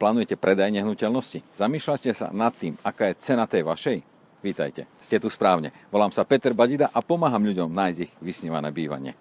plánujete predaj nehnuteľnosti? Zamýšľate sa nad tým, aká je cena tej vašej? Vítajte, ste tu správne. Volám sa Peter Badida a pomáham ľuďom nájsť ich vysnívané bývanie.